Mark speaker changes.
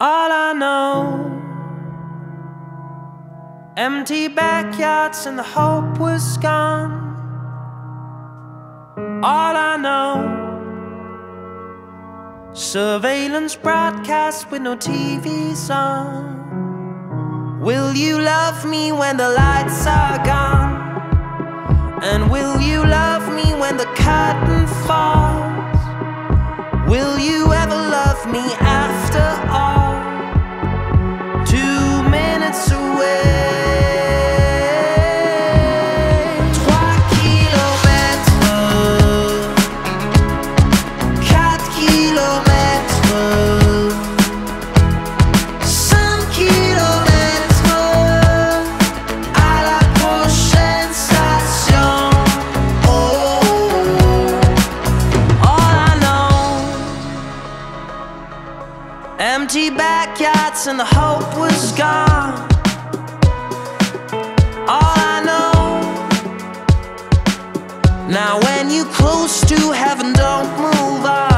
Speaker 1: All I know Empty backyards and the hope was gone All I know Surveillance broadcast with no TVs on Will you love me when the lights are gone? And will you love me when the curtain falls? Empty backyards and the hope was gone. All I know. Now when you close to heaven, don't move on.